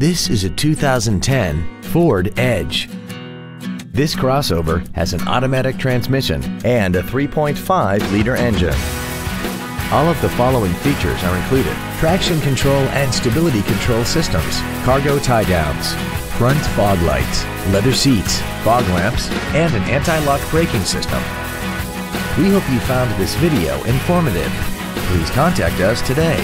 This is a 2010 Ford Edge. This crossover has an automatic transmission and a 3.5-liter engine. All of the following features are included. Traction control and stability control systems, cargo tie downs, front fog lights, leather seats, fog lamps, and an anti-lock braking system. We hope you found this video informative. Please contact us today.